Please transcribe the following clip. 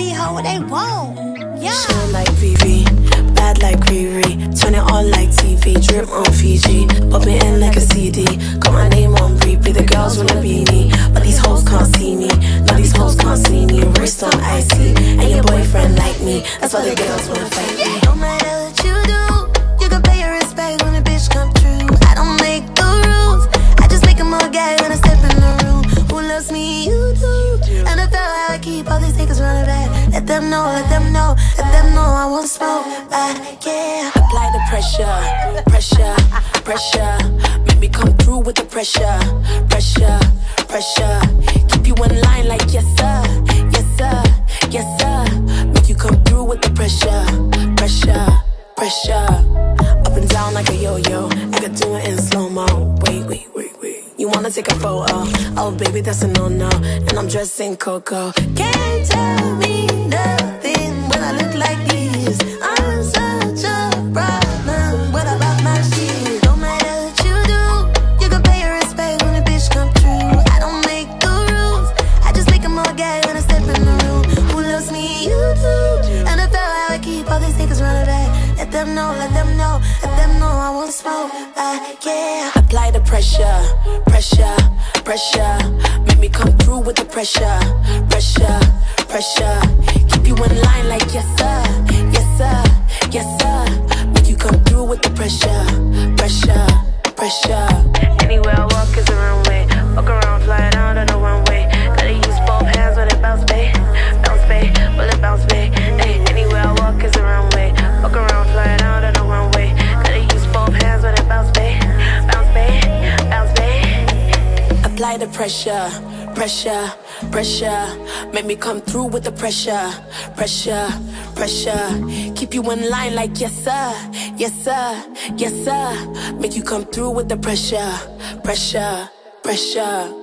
hoe, they won't. Yeah. Shine like VV, bad like Riri. Turn it on like TV, drip on Fiji. Pop it in like a CD. Got my name on repeat. The girls wanna be me, but these hoes can't see me. No, these hoes can't see me. Wrist on icy, and your boyfriend like me. That's why the girls wanna fight me. No matter what you do, you can pay your respect when a bitch come true. I don't make the rules, I just make 'em all gay when I step in the room. Who loves me? You do. NFL how I keep all these niggas running back. Let them know, let them know, let them know I won't smoke. But yeah. Apply the pressure, pressure, pressure. Make me come through with the pressure, pressure, pressure. Keep you in line like yes sir, yes sir, yes sir. Make you come through with the pressure, pressure, pressure. Up and down like a yo-yo. I could do it in slow mo. Wanna take a photo? Oh baby, that's a no-no. And I'm dressed in Coco. Can't tell me nothing when I look like this. I'm such a problem. What about my shit? No matter what you do, you can pay your respect when a bitch come true. I don't make the rules, I just make 'em all gay when I step in the room. Who loves me? You do. NFL how I keep all these niggas running back. Let them know, let them know, let them know I want smoke. Yeah. Apply the pressure, pressure, pressure. Make me come through with the pressure, pressure, pressure. Keep you in line like yes sir, yes sir, yes sir. Make you come through with the pressure, pressure, pressure. Apply the pressure, pressure, pressure. Make me come through with the pressure, pressure, pressure. Keep you in line like yes sir, yes sir, yes sir. Make you come through with the pressure, pressure, pressure.